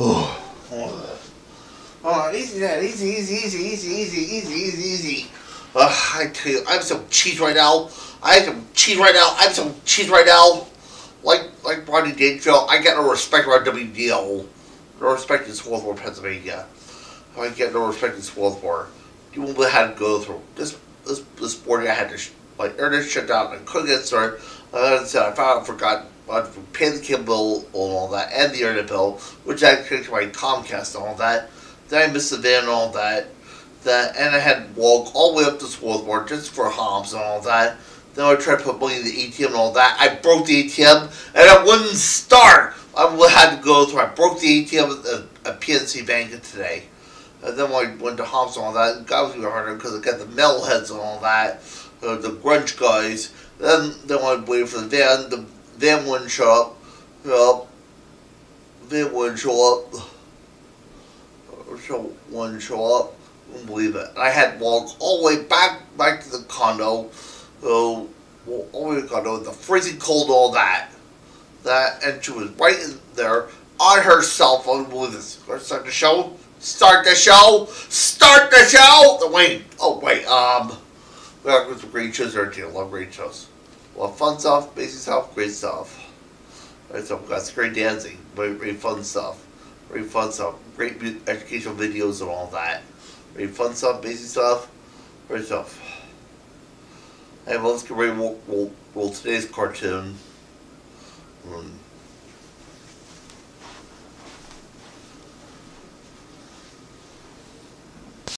oh, oh, easy, Dad. Easy, easy, easy, easy, easy, easy, easy, easy. Uh, I tell you, I have some cheese right now. I have some cheese right now. I have some cheese right now. Like like Ronnie Dangerfield, I get no respect around WDO. No respect in Swarthmore, Pennsylvania. I get no respect in Swarthmore. You won't have to go through this this this morning. I had to like internet shut down and couldn't get started. Uh, so I found I the cable and all that, and the bill, which I connected my Comcast and all that. Then I missed the van and all that. That and I had to walk all the way up to Swarthmore just for hops and all that. Then I tried to put money in the ATM and all that. I broke the ATM and it wouldn't start. I had to go through. I broke the ATM at, a PNC Bank today. And then when I went to hops and all that, God was even harder because I got the metalheads and all that, uh, the grunge guys. Then then I waited for the van. The van wouldn't show up. Van wouldn't show up. Show wouldn't show up. Wouldn't believe it. I had to walk all the way back back to the condo. So well, all the the condo, the freezing cold, all that. That and she was right in there on her cell phone. Believe this. Start the show. Start the show. Start the show. Wait. Oh wait. Um. We got some great shows there too. Love great shows. Love fun stuff, basic stuff, great stuff. Right, so some great dancing, very, very fun stuff. Very fun stuff. Great educational videos and all that. Very fun stuff, basic stuff, great stuff. Hey, well, let's get ready to roll, today's cartoon. Um,